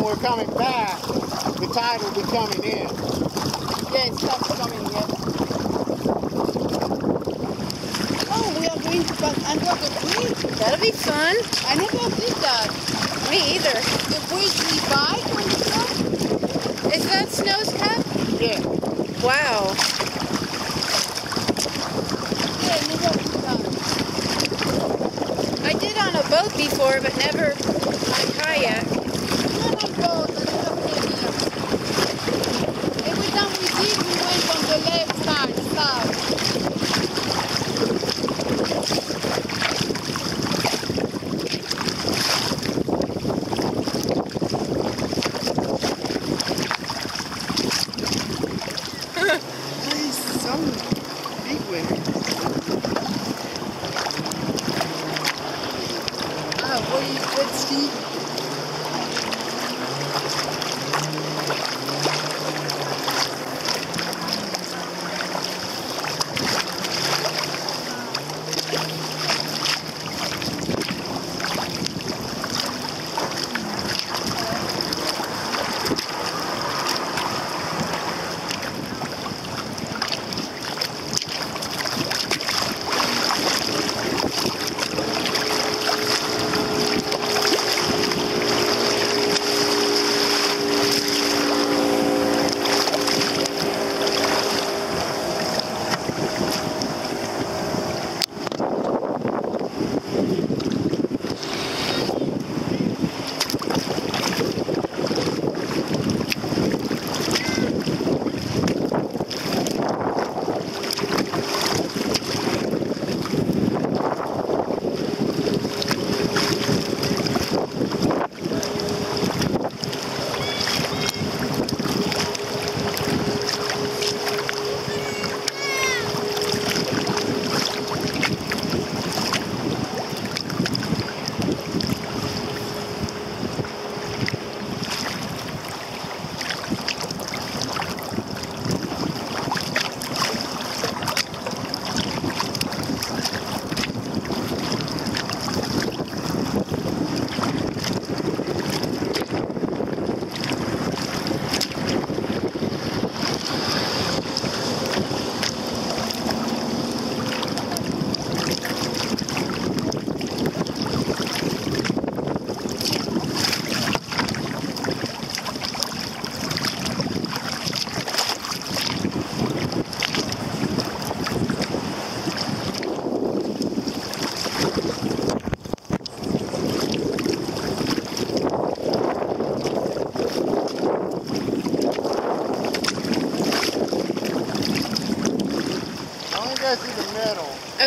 four o'clock, when we're coming back, the tide will be coming in. Yeah, it stops coming in. Oh, we are going to pass under the bridge. That'll be fun. I never did that. Me either. The bridge we bike on the top. Is that Snow's Cut? Yeah. Wow. Yeah, never did that. I did on a boat before, but never on a kayak. Never go, I never came here. Every time we did, we went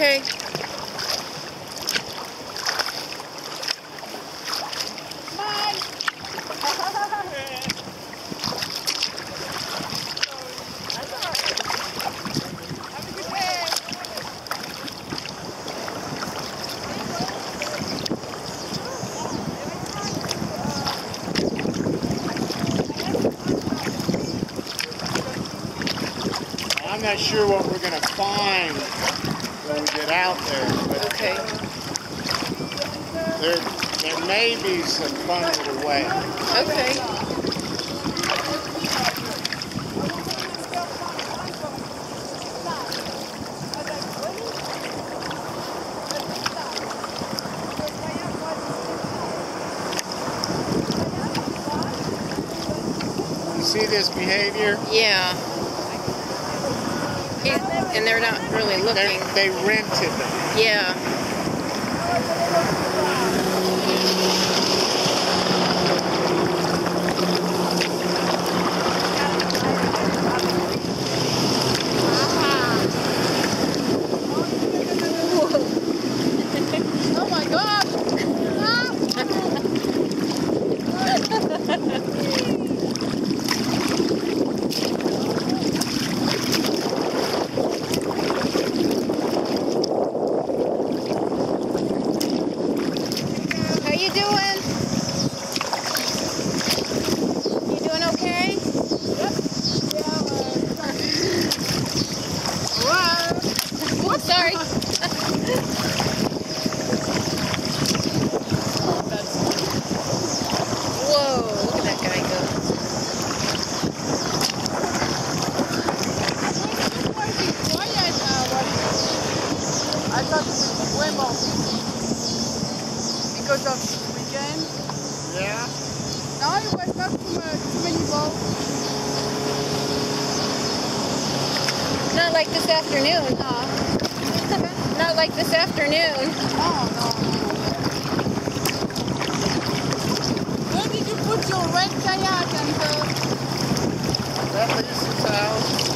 Okay. I'm not sure what we're going to find when we get out there, but Okay. there, there may be some fun little way. Okay. You see this behavior? Yeah. And they're not really looking. they rented them. Yeah. weekend? Yeah. No, it was not too, much, too many balls. Not like this afternoon, huh? not like this afternoon. Oh, no. Where did you put your red kayak and go. That leaves the house.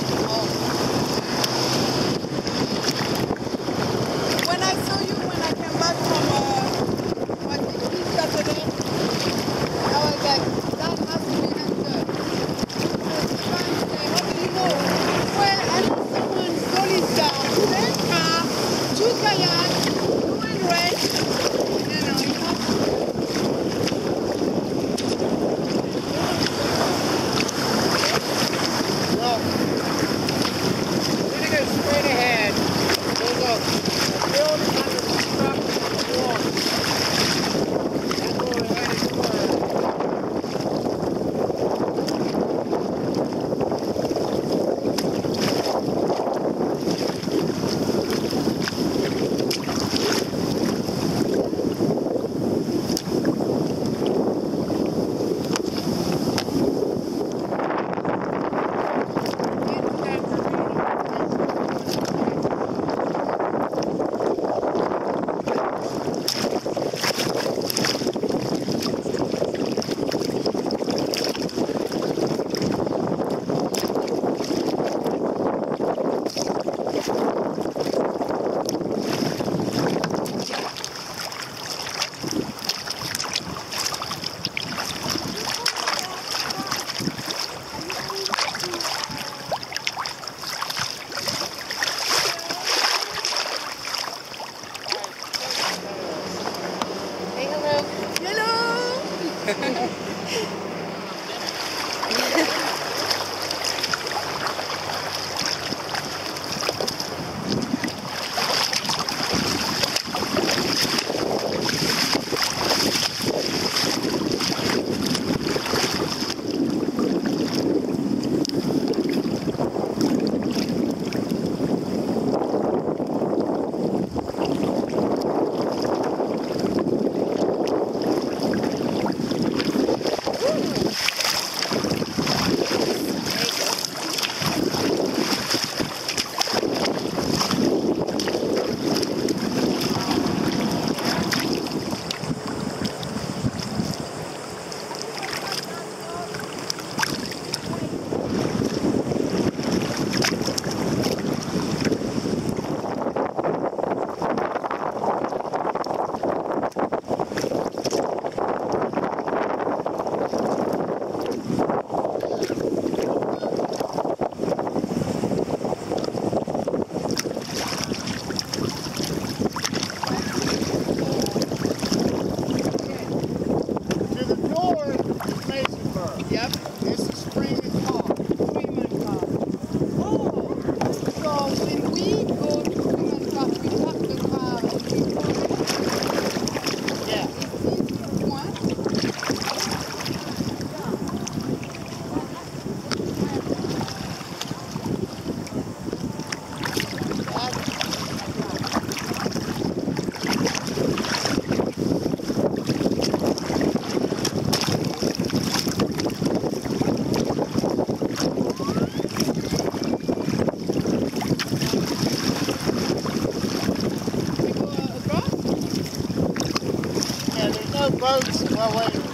quase, quase, quase.